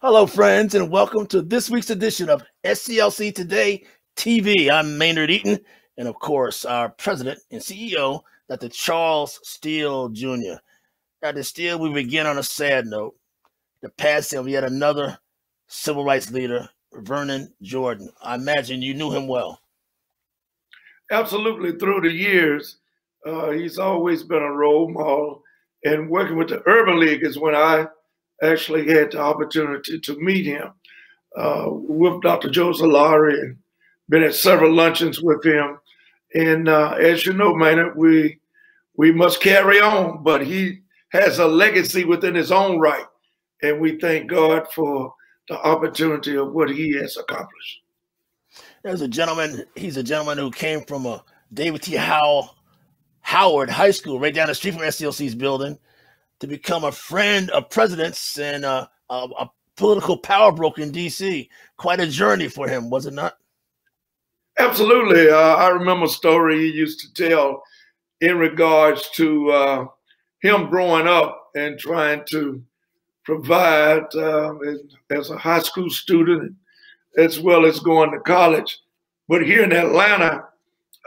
Hello, friends, and welcome to this week's edition of SCLC Today TV. I'm Maynard Eaton, and of course, our president and CEO, Dr. Charles Steele Jr. Dr. Steele, we begin on a sad note. The passing of yet another civil rights leader, Vernon Jordan. I imagine you knew him well. Absolutely. Through the years, uh, he's always been a role model. And working with the Urban League is when I actually had the opportunity to meet him uh, with Dr. Joe Zolari and been at several luncheons with him. And uh, as you know, man, we we must carry on, but he has a legacy within his own right. And we thank God for the opportunity of what he has accomplished. There's a gentleman, he's a gentleman who came from a David T. Howell Howard High School right down the street from SCLC's building to become a friend of presidents and a, a, a political power broker in D.C. Quite a journey for him, was it not? Absolutely. Uh, I remember a story he used to tell in regards to uh, him growing up and trying to provide uh, as, as, a high school student as well as going to college. But here in Atlanta,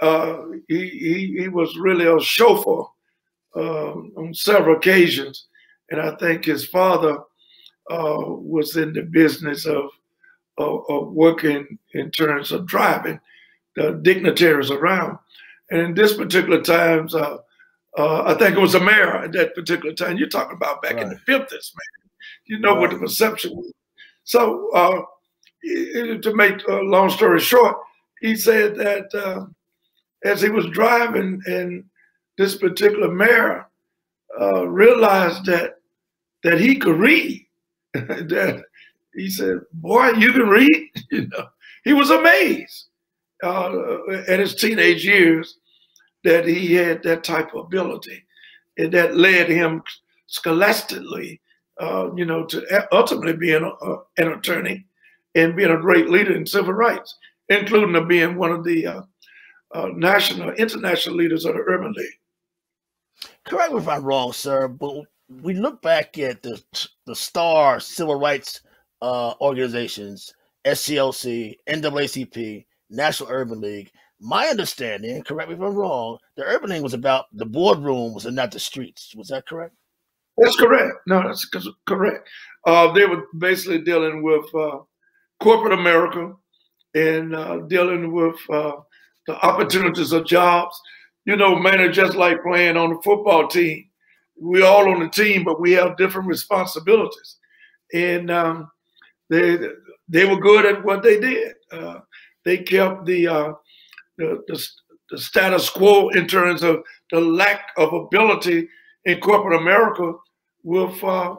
uh, he, he, he was really a chauffeur uh, on several occasions. And I think his father uh, was in the business of, of, of, working in terms of driving the dignitaries around. And in this particular times, uh, uh, I think it was a mayor at that particular time. You're talking about back right. in the 50s, man. You know right. what the perception was. So, uh, to make a long story short, he said that uh, as he was driving and this particular mayor uh, realized that that he could read. that he said, "Boy, you can read." you know, he was amazed uh, at his teenage years that he had that type of ability, and that led him scholastically, uh, you know, to ultimately being a, an attorney and being a great leader in civil rights, including being one of the uh, uh, national, international leaders of the Urban League correct me if I'm wrong, sir, but we look back at the the star civil rights uh, organizations, SCLC, NAACP, National Urban League. My understanding, correct me if I'm wrong, the Urban League was about the boardrooms and not the streets. Was that correct? That's correct. No, that's correct. Uh, they were basically dealing with uh, corporate America and uh, dealing with uh, the opportunities of jobs you know, man, just like playing on a football team. We all on the team, but we have different responsibilities, and um, they they were good at what they did. Uh, they kept the, uh, the, the the status quo in terms of the lack of ability in corporate America with uh,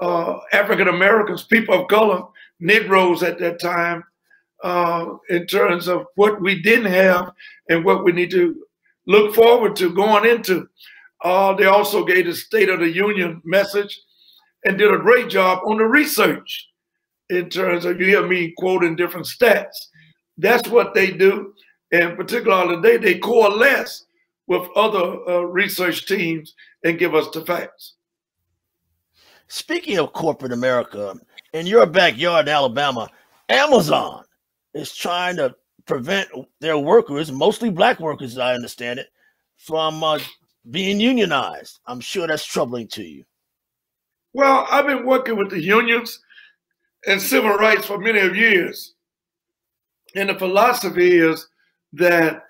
uh, African Americans, people of color, Negroes at that time, uh, in terms of what we didn't have and what we need to look forward to going into. Uh, they also gave the State of the Union message and did a great job on the research in terms of, you hear me quoting different stats. That's what they do. And particularly today, they coalesce with other uh, research teams and give us the facts. Speaking of corporate America, in your backyard in Alabama, Amazon is trying to prevent their workers, mostly black workers, as I understand it, from uh, being unionized. I'm sure that's troubling to you. Well, I've been working with the unions and civil rights for many years. And the philosophy is that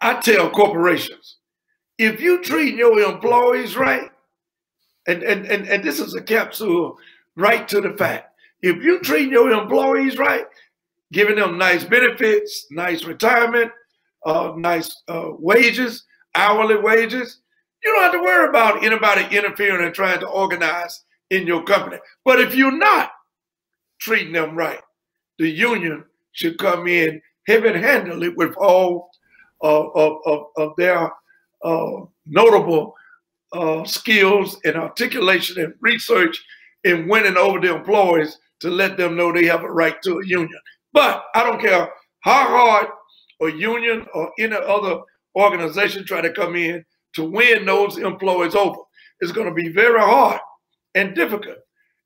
I tell corporations, if you treat your employees right, and, and, and, and this is a capsule right to the fact, if you treat your employees right, giving them nice benefits, nice retirement, uh, nice uh, wages, hourly wages. You don't have to worry about anybody interfering and trying to organize in your company. But if you're not treating them right, the union should come in heavy-handedly with all of, of, of, their uh, notable uh, skills and articulation and research in winning over the employees to let them know they have a right to a union. But I don't care how hard a union or any other organization try to come in to win those employees over. It's going to be very hard and difficult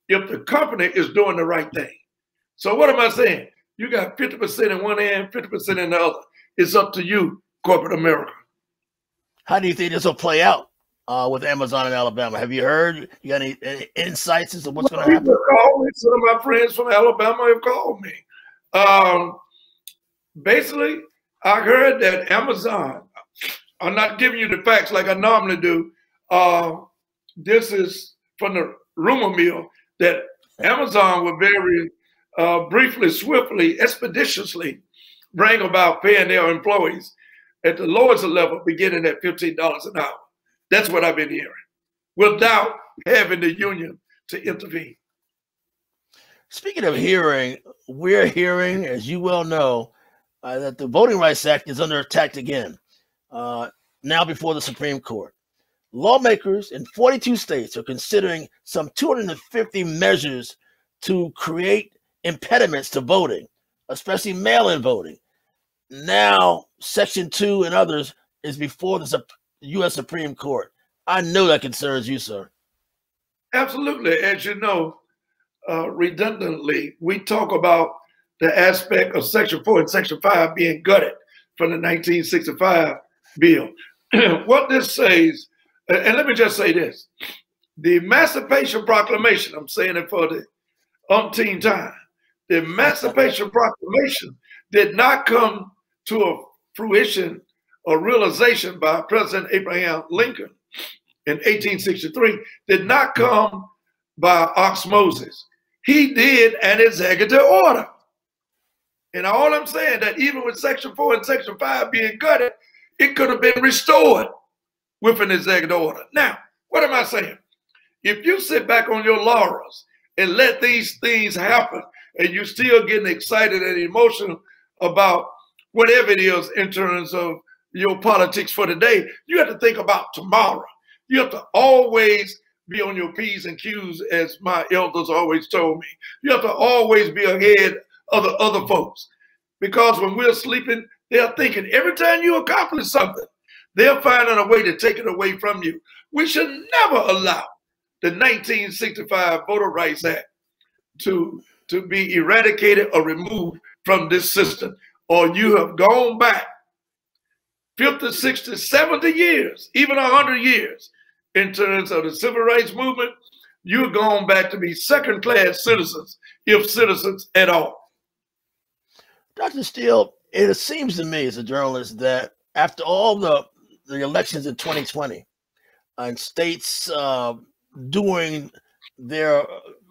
if the company is doing the right thing. So what am I saying? You got 50% in one hand, 50% in the other. It's up to you, corporate America. How do you think this will play out uh, with Amazon in Alabama? Have you heard? You got any, any insights into what's well, going to happen? Called me. Some of my friends from Alabama have called me. Um, basically, I heard that Amazon. I'm not giving you the facts like I normally do. Uh, this is from the rumor mill that Amazon will very uh, briefly, swiftly, expeditiously bring about paying their employees at the lowest level, beginning at $15 an hour. That's what I've been hearing, without having the union to intervene. Speaking of hearing, we're hearing, as you well know, uh, that the Voting Rights Act is under attack again, uh, now before the Supreme Court. Lawmakers in 42 states are considering some 250 measures to create impediments to voting, especially mail in voting. Now, Section 2 and others is before the U.S. Supreme Court. I know that concerns you, sir. Absolutely. As you know, uh, redundantly, we talk about the aspect of Section 4 and Section 5 being gutted from the 1965 bill. what this says, and let me just say this the Emancipation Proclamation, I'm saying it for the umpteen time, the Emancipation Proclamation did not come to a fruition or realization by President Abraham Lincoln in 1863 did not come by osmosis. He did an executive order. And all I'm saying that even with Section 4 and Section 5 being gutted, it could have been restored with an executive order. Now, what am I saying? If you sit back on your laurels and let these things happen, and you're still getting excited and emotional about whatever it is in terms of your politics for today, you have to think about tomorrow. You have to always be on your P's and Q's, as my elders always told me. You have to always be ahead of the other folks. Because when we're sleeping, they're thinking every time you accomplish something, they're finding a way to take it away from you. We should never allow the 1965 Voter Rights Act to, to be eradicated or removed from this system. Or you have gone back 50, 60, 70 years, even 100 years in terms of the civil rights movement, you're going back to be second class citizens, if citizens at all. Dr. Steele, it seems to me as a journalist that after all the, the elections in 2020 and states uh, doing their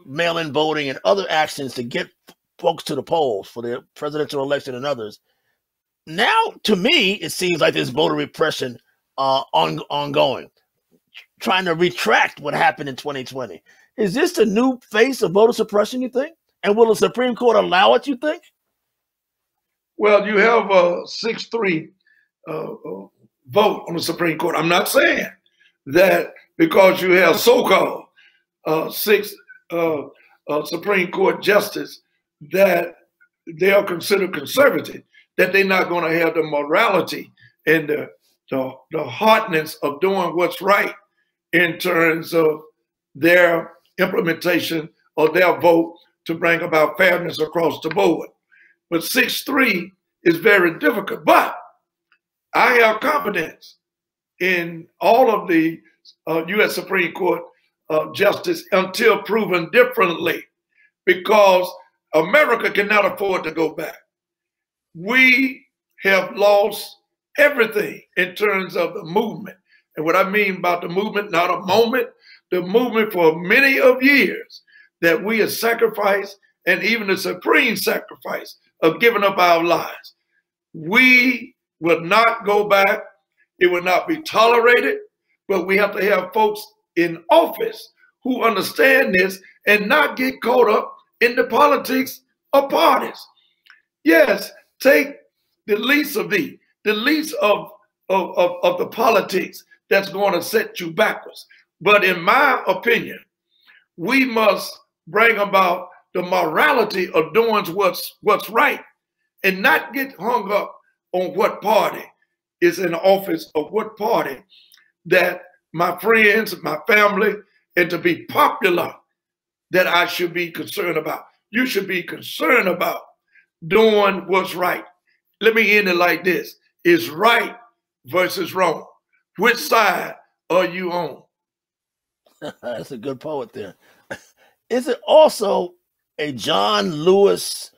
mail in voting and other actions to get folks to the polls for the presidential election and others, now to me, it seems like there's voter repression uh, on, ongoing trying to retract what happened in 2020. Is this the new face of voter suppression, you think? And will the Supreme Court allow it, you think? Well, you have a 6 3 uh, uh, vote on the Supreme Court. I'm not saying that because you have so called uh, six uh, uh, Supreme Court justice that they are considered conservative, that they're not going to have the morality and the, the, the hardness of doing what's right in terms of their implementation or their vote to bring about fairness across the board. But 6 3 is very difficult. But I have confidence in all of the uh, U.S. Supreme Court uh, justice until proven differently because America cannot afford to go back. We have lost everything in terms of the movement. And what I mean about the movement, not a moment, the movement for many of years that we have sacrificed and even the supreme sacrifice of giving up our lives. We will not go back. It will not be tolerated, but we have to have folks in office who understand this and not get caught up in the politics of parties. Yes, take the least of the, the least of, of, of, of the politics that's going to set you backwards. But in my opinion, we must bring about the morality of doing what's what's right and not get hung up on what party is in office or what party that my friends, my family, and to be popular that I should be concerned about. You should be concerned about doing what's right. Let me end it like this. Is right versus wrong. Which side are you on? That's a good poet there. Is it also a John Lewis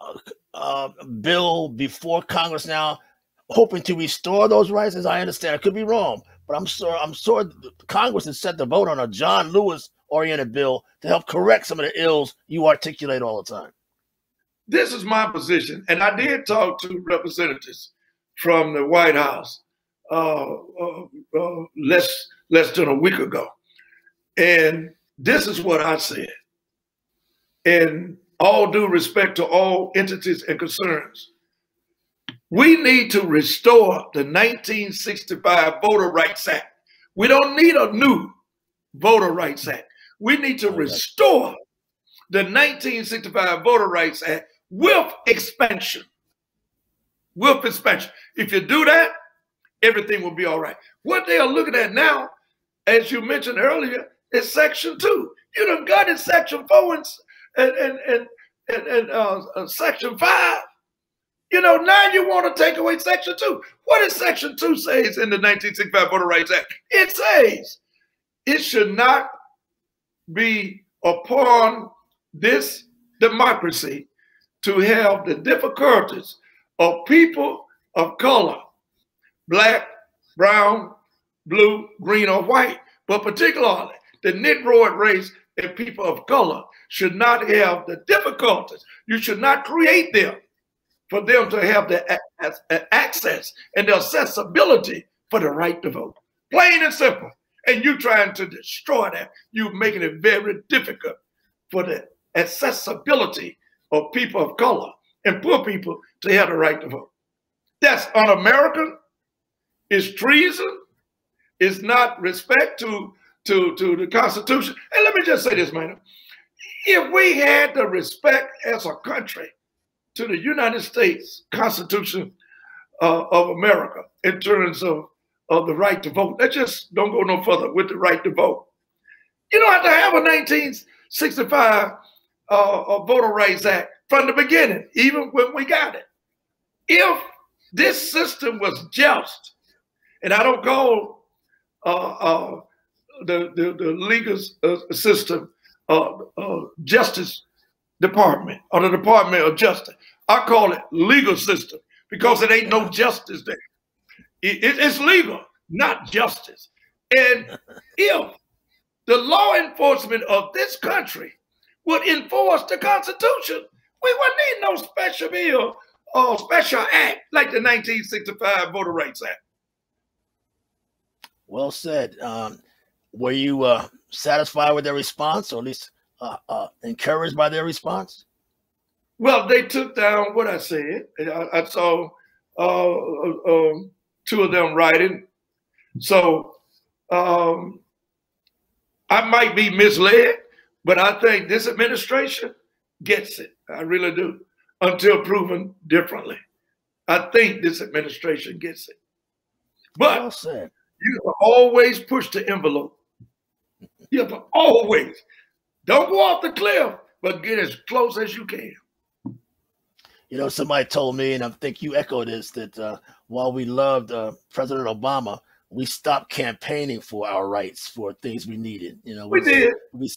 uh, uh, bill before Congress now, hoping to restore those rights? As I understand, I could be wrong, but I'm sure I'm sure Congress has set the vote on a John Lewis oriented bill to help correct some of the ills you articulate all the time. This is my position, and I did talk to representatives from the White House uh, uh, uh, less less than a week ago, and this is what I said. In all due respect to all entities and concerns, we need to restore the 1965 Voter Rights Act. We don't need a new Voter Rights Act. We need to restore the 1965 Voter Rights Act with expansion. With expansion. If you do that, everything will be all right. What they are looking at now, as you mentioned earlier, is Section 2. You done got in Section 4 and, and, and, and, and uh, uh, Section 5. You know, now you want to take away Section 2. What does Section 2 says in the 1965 Voter Rights Act? It says it should not be upon this democracy to have the difficulties of people of color, black, brown, blue, green, or white, but particularly the Negroid race and people of color should not have the difficulties. You should not create them for them to have the access and the accessibility for the right to vote. Plain and simple. And you trying to destroy that. You making it very difficult for the accessibility of people of color and poor people to have the right to vote. That's un-American. It's treason. It's not respect to, to, to the Constitution. And let me just say this, man. If we had the respect as a country to the United States Constitution uh, of America in terms of, of the right to vote, let's just don't go no further with the right to vote. You don't have to have a 1965 uh, a Voter Rights Act from the beginning, even when we got it. If this system was just, and I don't call uh, uh, the, the, the legal uh, system uh, uh, justice department or the Department of Justice. I call it legal system because it ain't no justice there. It, it, it's legal, not justice. And if the law enforcement of this country would enforce the Constitution, we wouldn't need no special bill or special act like the 1965 Voter Rights Act. Well said. Um, were you uh, satisfied with their response, or at least uh, uh, encouraged by their response? Well, they took down what I said. I, I saw uh, uh, um, two of them writing. So um, I might be misled, but I think this administration gets it. I really do, until proven differently. I think this administration gets it. But well you always push the envelope. You have to always don't go off the cliff, but get as close as you can. You know, somebody told me, and I think you echo this, that uh, while we loved uh, President Obama, we stopped campaigning for our rights, for things we needed. You know, we, we did. We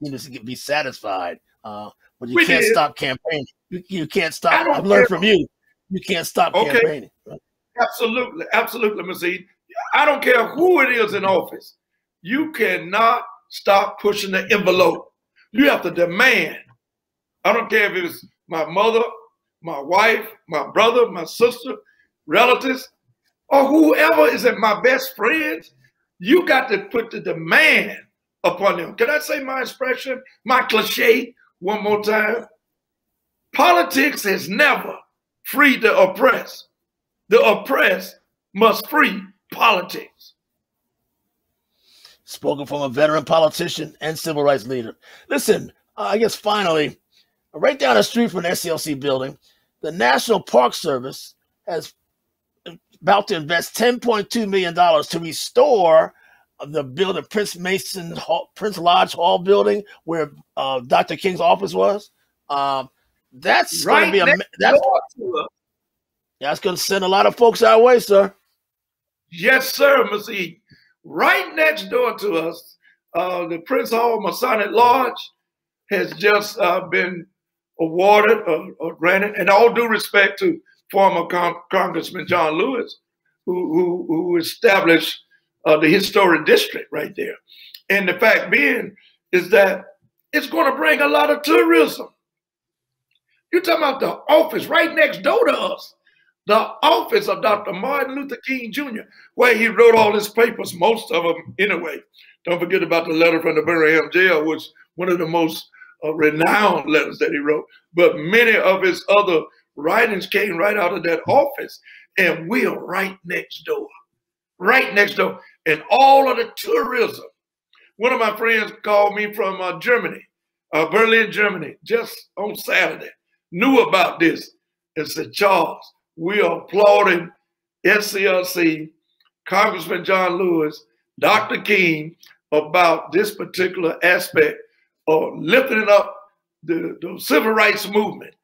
needed to be satisfied, uh, but you we can't did. stop campaigning. You, you can't stop. I've learned from you. You can't stop okay. campaigning. Right? Absolutely, absolutely, Mazid. I don't care who it is in office. You cannot stop pushing the envelope. You have to demand. I don't care if it's my mother, my wife, my brother, my sister, relatives, or whoever is at my best friends. You got to put the demand upon them. Can I say my expression, my cliche one more time? Politics has never freed the oppressed. The oppressed must free politics spoken from a veteran politician and civil rights leader. Listen, uh, I guess finally, right down the street from the SCLC building, the National Park Service has about to invest $10.2 million to restore the building, Prince Mason Hall, Prince Lodge Hall building, where uh, Dr. King's office was. Um, that's right going to be a that's, that's going to send a lot of folks our way, sir. Yes, sir, Mr. Right next door to us, uh, the Prince Hall Masonic Lodge has just uh, been awarded or, or, granted, and all due respect to former Con Congressman John Lewis, who, who, who established uh, the historic district right there. And the fact being is that it's going to bring a lot of tourism. You're talking about the office right next door to us, the office of Dr. Martin Luther King Jr., where he wrote all his papers, most of them anyway. Don't forget about the letter from the Birmingham jail, which one of the most uh, renowned letters that he wrote. But many of his other writings came right out of that office, and we are right next door, right next door. And all of the tourism. One of my friends called me from uh, Germany, uh, Berlin, Germany, just on Saturday, knew about this and said, Charles, we are applauding SCLC, Congressman John Lewis, Dr. King about this particular aspect of lifting up the, the civil rights movement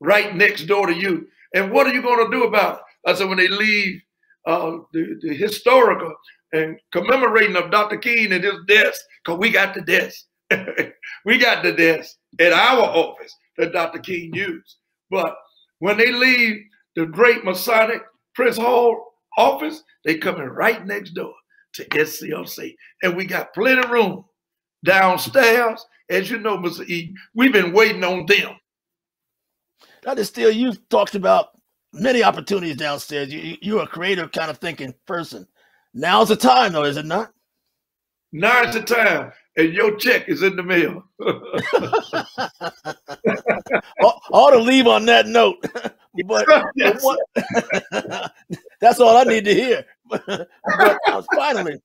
right next door to you. And what are you going to do about it? I said, when they leave uh, the, the historical and commemorating of Dr. King and his death, because we got the death. we got the death at our office that Dr. King used. But when they leave the great Masonic Prince Hall office, they coming right next door to SCLC. And we got plenty of room downstairs. As you know, Mr. E, we've been waiting on them. Dr. Steele, you've talked about many opportunities downstairs. You, you're a creative kind of thinking person. Now's the time, though, is it not? Now's the time, and your check is in the mail. ought to leave on that note, but, yes. but that's all I need to hear. but uh, finally,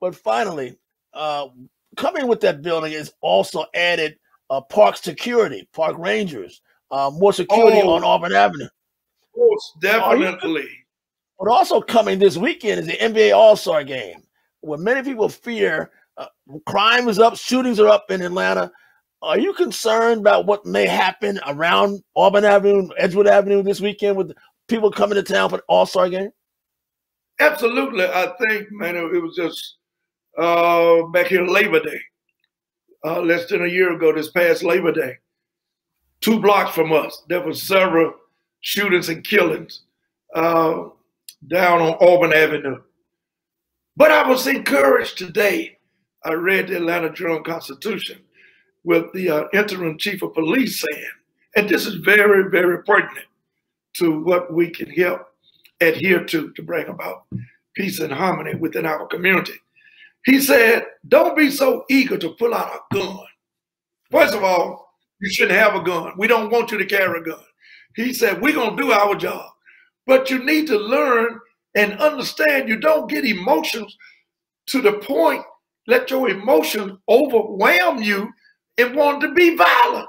but finally, uh, coming with that building is also added uh, park security, park rangers, uh, more security oh, on Auburn Avenue. Most definitely. But also coming this weekend is the NBA All Star game, where many people fear uh, crime is up, shootings are up in Atlanta. Are you concerned about what may happen around Auburn Avenue, Edgewood Avenue this weekend with people coming to town for the All Star game? Absolutely. I think, man, it was just uh, back here Labor Day, uh, less than a year ago, this past Labor Day. Two blocks from us, there were several shootings and killings. Uh, down on Auburn Avenue. But I was encouraged today. I read the Atlanta Journal Constitution with the uh, interim chief of police saying, and this is very, very pertinent to what we can help adhere to to bring about peace and harmony within our community. He said, don't be so eager to pull out a gun. First of all, you shouldn't have a gun. We don't want you to carry a gun. He said, we're going to do our job. But you need to learn and understand you don't get emotions to the point, let your emotions overwhelm you and want to be violent.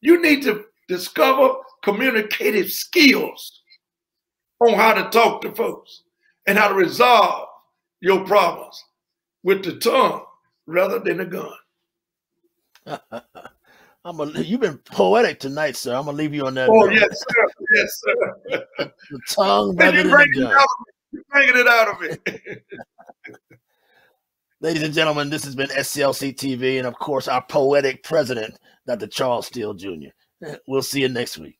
You need to discover communicative skills on how to talk to folks and how to resolve your problems with the tongue rather than a gun. I'm a, you've been poetic tonight, sir. I'm gonna leave you on that. Oh note. yes, sir. Yes, sir. the tongue than the gun. You're bringing it out of me. Ladies and gentlemen, this has been SCLC TV, and of course, our poetic president, Dr. Charles Steele Jr. We'll see you next week.